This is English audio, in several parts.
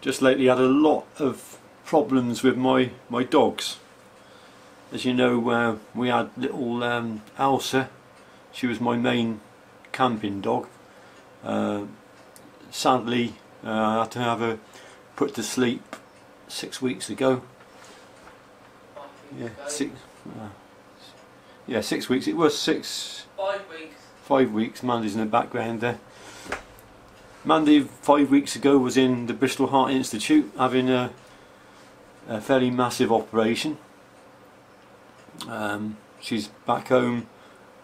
just lately had a lot of problems with my my dogs. As you know uh, we had little um, Elsa. She was my main camping dog. Uh, sadly uh, I had to have her put to sleep six weeks ago. Yeah six uh, yeah six weeks. It was six Five weeks. five weeks Mandy's in the background there Mandy five weeks ago was in the Bristol Heart Institute having a, a fairly massive operation. Um, she's back home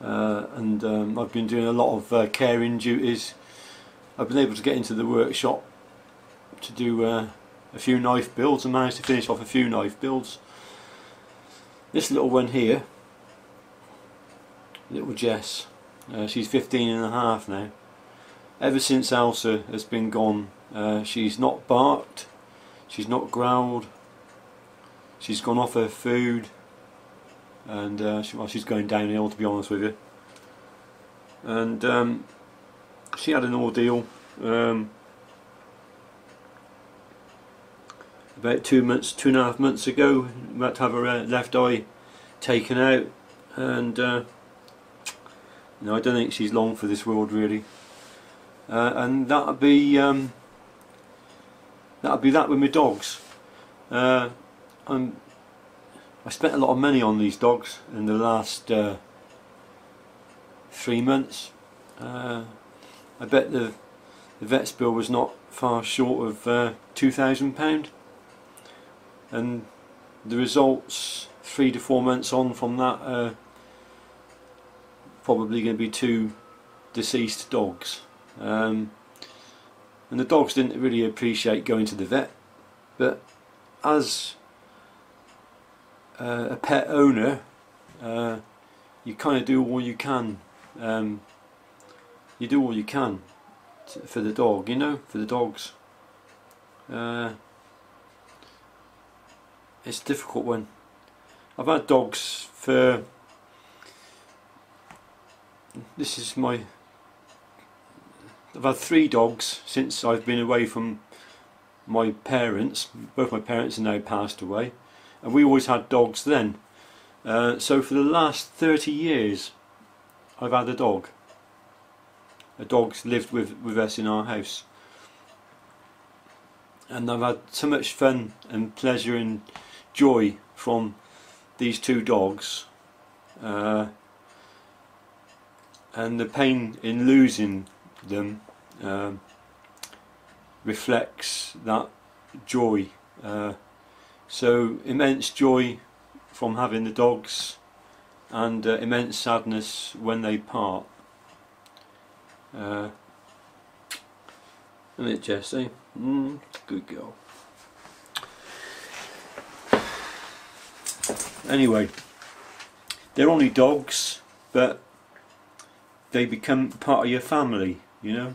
uh, and um, I've been doing a lot of uh, caring duties. I've been able to get into the workshop to do uh, a few knife builds and managed to finish off a few knife builds. This little one here, little Jess, uh, she's 15 and a half now ever since Elsa has been gone, uh, she's not barked, she's not growled, she's gone off her food, and uh, she, well, she's going downhill to be honest with you. And um, she had an ordeal um, about two months, two and a half months ago. We had to have her uh, left eye taken out, and uh, no, I don't think she's long for this world really uh, and that'll be um, that'll be that with my dogs. Uh, I spent a lot of money on these dogs in the last uh, three months. Uh, I bet the the vet's bill was not far short of uh, two thousand pound, and the results three to four months on from that are probably going to be two deceased dogs. Um, and the dogs didn't really appreciate going to the vet, but as uh, a pet owner, uh, you kind of do all you can. Um, you do all you can to, for the dog, you know, for the dogs. Uh, it's a difficult one. I've had dogs for. This is my I've had three dogs since I've been away from my parents. Both my parents are now passed away, and we always had dogs then. Uh, so for the last 30 years, I've had a dog. A dog's lived with, with us in our house. And I've had so much fun and pleasure and joy from these two dogs. Uh, and the pain in losing them um, reflects that joy. Uh, so immense joy from having the dogs and uh, immense sadness when they part. Uh, isn't it Jessie? Mm, good girl. Anyway, they're only dogs, but they become part of your family you know?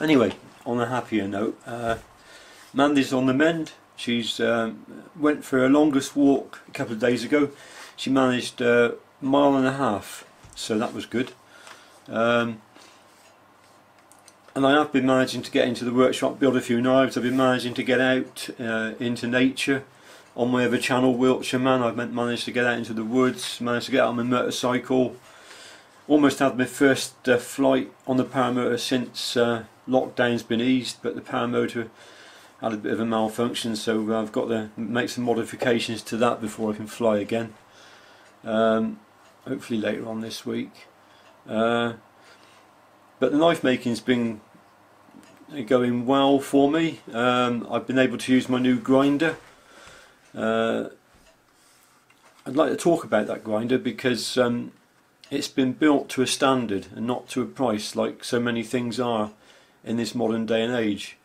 Anyway, on a happier note, uh, Mandy's on the mend. She's um, went for her longest walk a couple of days ago. She managed a mile and a half, so that was good. Um, and I have been managing to get into the workshop, build a few knives. I've been managing to get out uh, into nature on my other channel, Wiltshire Man, I've managed to get out into the woods, managed to get out on my motorcycle. Almost had my first uh, flight on the paramotor since uh, lockdown's been eased, but the paramotor had a bit of a malfunction, so I've got to make some modifications to that before I can fly again. Um, hopefully later on this week. Uh, but the knife making's been going well for me. Um, I've been able to use my new grinder uh, I'd like to talk about that grinder because um, it's been built to a standard and not to a price like so many things are in this modern day and age.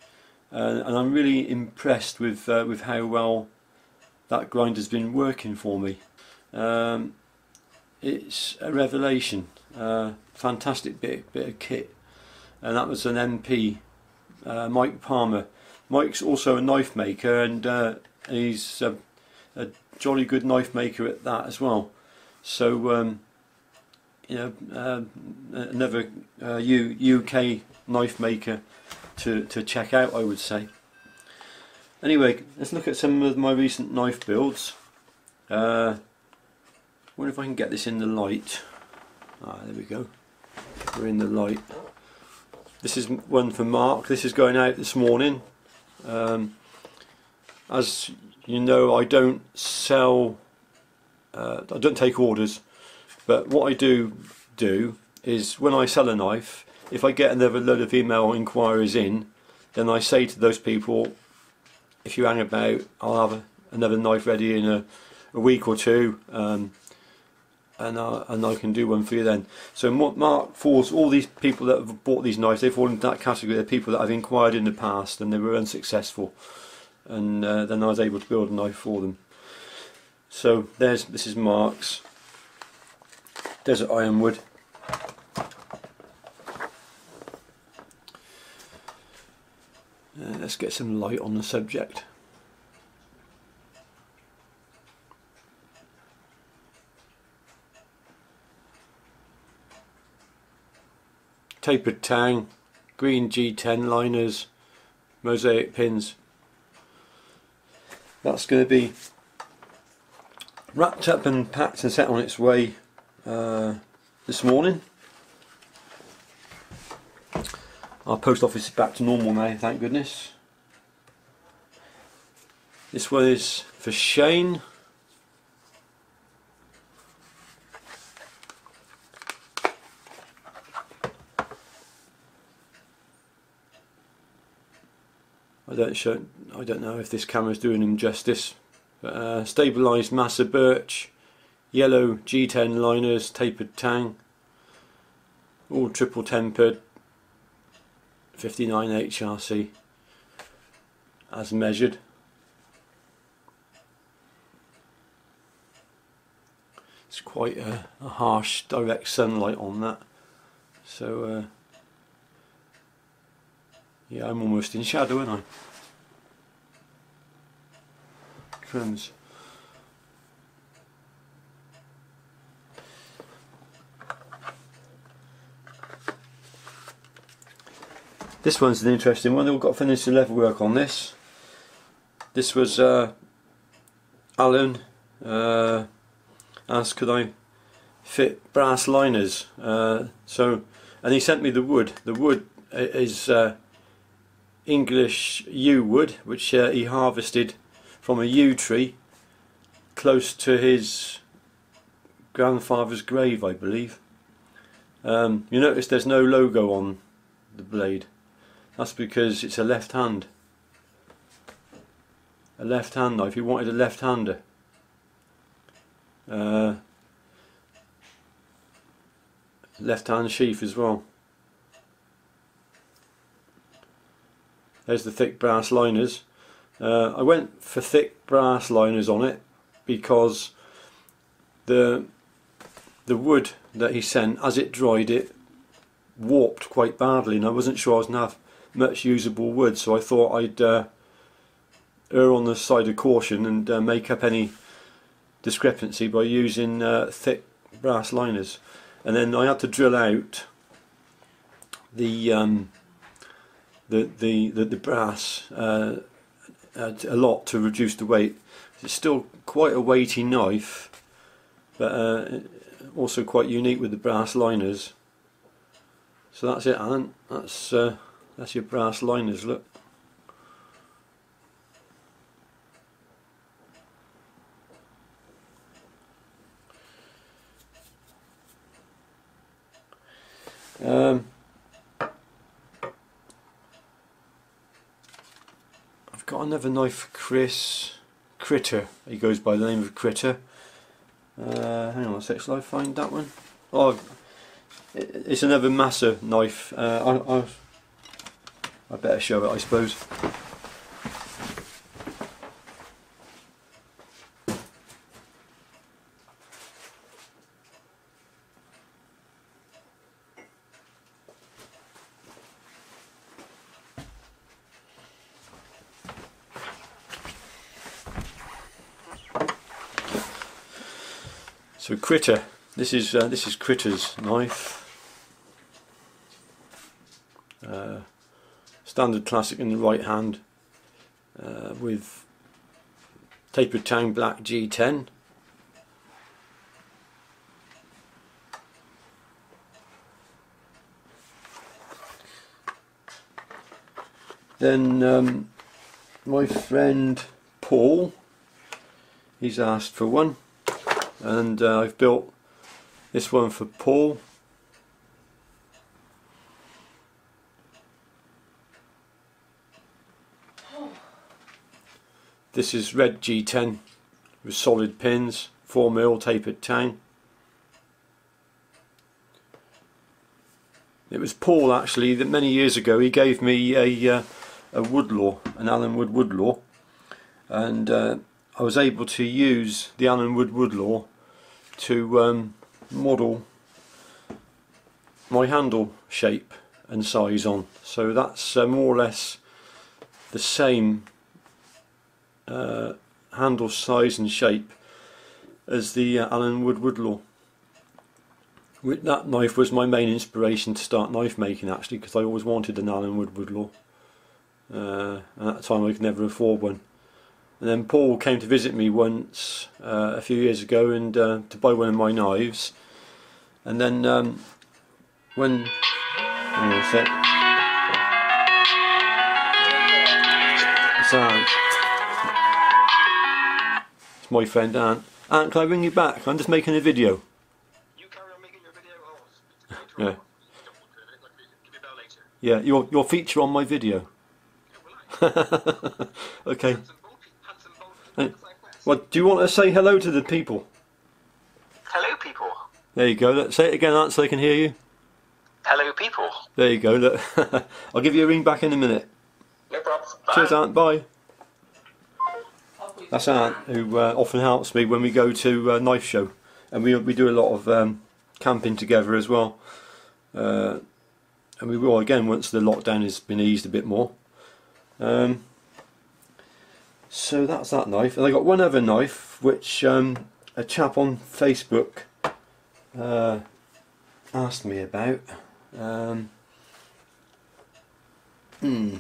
Uh, and I'm really impressed with uh, with how well that grinder's been working for me. Um, it's a revelation, uh, fantastic bit bit of kit, and that was an MP, uh, Mike Palmer. Mike's also a knife maker, and uh, he's a, a, jolly good knife maker at that as well. So um, you know, uh, another uh, UK knife maker to, to check out I would say. Anyway, let's look at some of my recent knife builds. Uh, wonder if I can get this in the light. Ah, there we go. We're in the light. This is one for Mark. This is going out this morning. Um, as you know, I don't sell. Uh, I don't take orders, but what I do do is when I sell a knife, if I get another load of email inquiries in, then I say to those people, if you hang about, I'll have another knife ready in a, a week or two, um, and uh, and I can do one for you then. So Mark falls all these people that have bought these knives, they fall into that category. They're people that I've inquired in the past and they were unsuccessful, and uh, then I was able to build a knife for them. So there's this is Mark's Desert Ironwood. Uh, let's get some light on the subject. Tapered tang, green G10 liners, mosaic pins. That's going to be wrapped up and packed and set on its way uh, this morning. Our post office is back to normal now, thank goodness. This one is for Shane. I don't show, I don't know if this camera's doing him justice. Uh, stabilised Masur birch, yellow G10 liners, tapered tang, all triple tempered, 59 HRC as measured. It's quite a, a harsh direct sunlight on that so uh, yeah I'm almost in shadow aren't I? This one's an interesting one. We've got to finish the leather work on this. This was uh, Alan uh, asked could I fit brass liners. Uh, so, and he sent me the wood. The wood is uh, English yew wood, which uh, he harvested from a yew tree close to his grandfather's grave, I believe. Um, you notice there's no logo on the blade. That's because it's a left hand. A left hand knife. You wanted a left hander. Uh, left hand sheath as well. There's the thick brass liners. Uh, I went for thick brass liners on it because the the wood that he sent as it dried it warped quite badly and I wasn't sure I was going to have much usable wood so I thought I'd uh, err on the side of caution and uh, make up any discrepancy by using uh, thick brass liners. And then I had to drill out the um, the, the, the, the brass a lot to reduce the weight. It's still quite a weighty knife but uh, also quite unique with the brass liners. So that's it Alan. That's uh, that's your brass liners, look. Um, got another knife for Chris Critter. He goes by the name of Critter. Uh, hang on a sec, shall I find that one? Oh, it's another Masur knife. Uh, I, I I better show it I suppose. So critter, this is uh, this is critter's knife. uh, standard classic in the right hand uh, with tapered tang black G10 then um, my friend Paul he's asked for one and uh, I've built this one for Paul This is red G10 with solid pins, 4mm tapered tang. It was Paul actually that many years ago he gave me a, uh, a Woodlore, an Alan Wood Woodlore and uh, I was able to use the Alan Wood Woodlore to um, model my handle shape and size on so that's uh, more or less the same uh, handle size and shape as the uh, Alan Wood Woodlore. That knife was my main inspiration to start knife making actually because I always wanted an Alan Wood Woodlore. Uh, at that time I could never afford one. And then Paul came to visit me once uh, a few years ago and uh, to buy one of my knives. And then um, when... Hang on a sec. So, my friend Ant. Ant, can I ring you back? I'm just making a video. You carry on making your video. Oh, yeah. Yeah, your your feature on my video. okay. Well, do you want to say hello to the people? Hello, people. There you go. Say it again, Ant, so they can hear you. Hello, people. There you go. Look, I'll give you a ring back in a minute. No problem. Cheers, Ant. Bye. That's Ant, who uh, often helps me when we go to uh, knife show, and we we do a lot of um, camping together as well. Uh, and we will again once the lockdown has been eased a bit more. Um, so that's that knife, and I got one other knife which um, a chap on Facebook uh, asked me about. Um, hmm.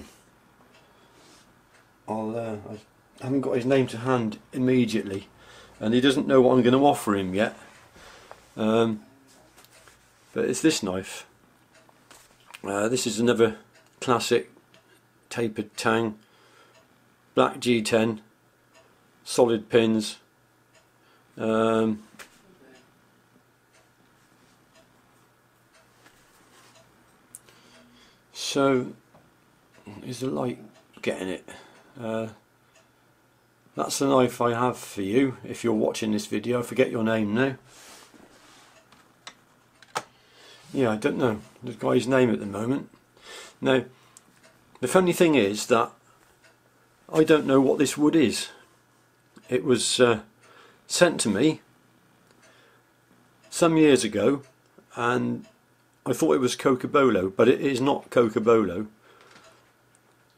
I'll, uh, I'll haven't got his name to hand immediately and he doesn't know what I'm going to offer him yet um, but it's this knife uh, this is another classic tapered tang black G10 solid pins um, so is the light getting it uh, that's the knife I have for you if you're watching this video. I forget your name now. Yeah, I don't know the guy's name at the moment. Now, the funny thing is that I don't know what this wood is. It was uh, sent to me some years ago and I thought it was Cocobolo, but it is not Cocobolo.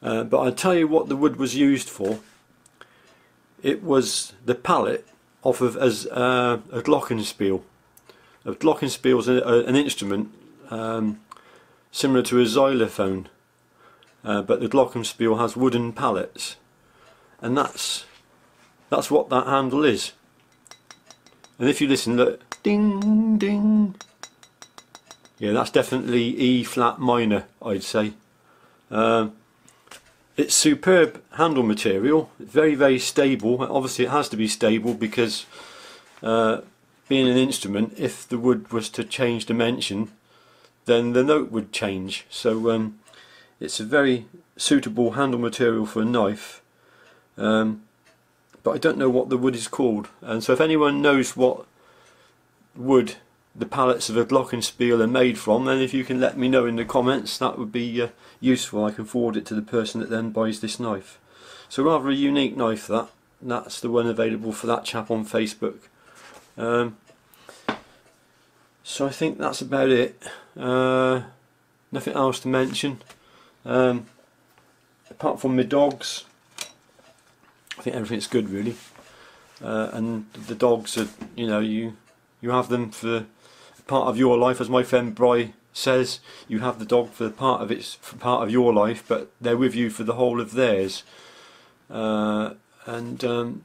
Uh, but I'll tell you what the wood was used for it was the pallet off of as uh, a glockenspiel. A glockenspiel is an instrument um, similar to a xylophone, uh, but the glockenspiel has wooden pallets, and that's that's what that handle is. And if you listen, look, ding, ding. Yeah, that's definitely E flat minor, I'd say. Um, it's superb handle material, very very stable, obviously it has to be stable because uh, being an instrument, if the wood was to change dimension then the note would change so um, it's a very suitable handle material for a knife um, but I don't know what the wood is called. And so if anyone knows what wood the pallets of a glockenspiel are made from then if you can let me know in the comments that would be uh, useful. I can forward it to the person that then buys this knife. So rather a unique knife that. That's the one available for that chap on Facebook. Um, so I think that's about it. Uh, nothing else to mention. Um, apart from my dogs I think everything's good really uh, and the dogs are you know you you have them for part of your life, as my friend Bry says you have the dog for part of its part of your life, but they're with you for the whole of theirs. Uh, and um,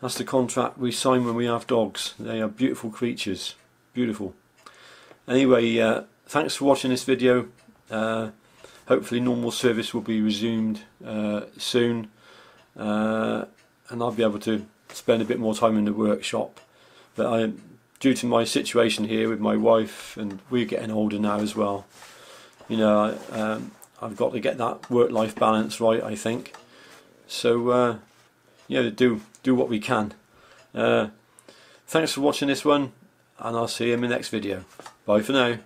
that's the contract we sign when we have dogs. They are beautiful creatures, beautiful. Anyway, uh, thanks for watching this video. Uh, hopefully, normal service will be resumed uh, soon, uh, and I'll be able to spend a bit more time in the workshop. But I, due to my situation here with my wife, and we're getting older now as well. You know, I, um, I've got to get that work-life balance right. I think. So, uh, yeah, do do what we can. Uh, thanks for watching this one, and I'll see you in the next video. Bye for now.